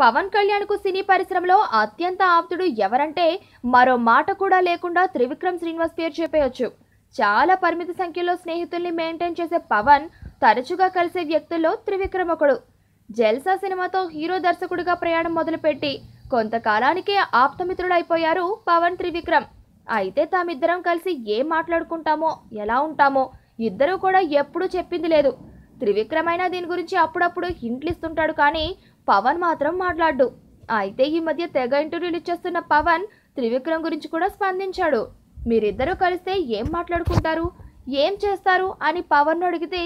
పవన్ కళ్యాణ్కు సినీ పరిశ్రమలో అత్యంత ఆప్తుడు ఎవరంటే మరో మాట కూడా లేకుండా త్రివిక్రమ్ శ్రీనివాస్ పేరు చెప్పేయచ్చు. చాలా పరిమిత సంఖ్యలో స్నేహితుల్ని మెయింటైన్ చేసే పవన్ తరచుగా కలిసే వ్యక్తుల్లో త్రివిక్రమ్ ఒకడు. జల్సా సినిమాతో హీరో దర్శకుడిగా ప్రయాణం మొదలుపెట్టి కొంతకాలానికే ఆప్తమిత్రుడైపోయారు పవన్ త్రివిక్రమ్. అయితే తామిద్దరం కలిసి ఏం మాట్లాడుకుంటామో ఎలా ఉంటామో ఇద్దరూ కూడా ఎప్పుడూ చెప్పింది లేదు. త్రివిక్రమైనా దీని గురించి అప్పుడప్పుడు హింట్లు ఇస్తుంటాడు కానీ పవన్ మాత్రం మాట్లాడు అయితే ఈ మధ్య తెగ ఇంటర్వ్యూలు ఇచ్చేస్తున్న పవన్ త్రివిక్రమ్ గురించి కూడా స్పందించాడు. మీరిద్దరూ కలిస్తే ఏం మాట్లాడుకుంటారు? ఏం చేస్తారు? అని పవన్ అడిగితే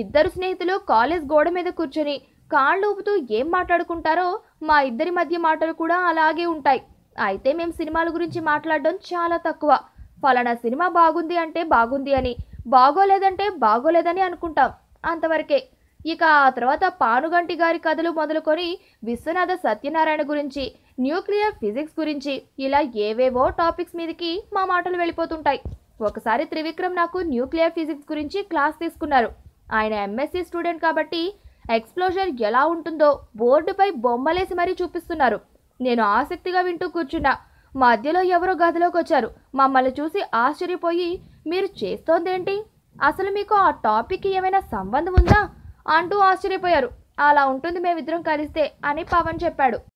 ఇద్దరు స్నేహితులు కాలేజ్ గోడ మీద కూర్చొని కాళ్ళు ఊపుతూ ఏం మాట్లాడుకుంటారో మా ఇద్దరి మధ్య మాటలు కూడా అలాగే ఉంటాయి. అయితే మేము సినిమాల గురించి మాట్లాడడం చాలా తక్కువ. ఫలానా సినిమా బాగుంది అంటే బాగుంది అని బాగోలేదంటే బాగోలేదని అనుకుంటాం. అంతవరకే. ఇక ఆ తర్వాత పానుగంటి గారి కథలు మొదలుకొని విశ్వనాథ సత్యనారాయణ గురించి న్యూక్లియర్ ఫిజిక్స్ గురించి ఇలా ఏవేవో టాపిక్స్ మీదకి మా మాటలు వెళ్ళిపోతుంటాయి. ఒకసారి త్రివిక్రమ్ నాకు న్యూక్లియర్ ఫిజిక్స్ గురించి క్లాస్ తీసుకున్నారు. ఆయన ఎంఎస్సీ స్టూడెంట్ కాబట్టి ఎక్స్ప్లోజర్ ఎలా ఉంటుందో బోర్డుపై బొమ్మలేసి మరీ చూపిస్తున్నారు. నేను ఆసక్తిగా వింటూ కూర్చున్నా. మధ్యలో ఎవరో గదిలోకి వచ్చారు. మమ్మల్ని చూసి ఆశ్చర్యపోయి మీరు చేస్తోందేంటి? అసలు మీకు ఆ టాపిక్కి ఏమైనా సంబంధం ఉందా? అంటూ ఆశ్చర్యపోయారు. అలా ఉంటుంది మేమిద్దరం కలిస్తే అని పవన్ చెప్పాడు.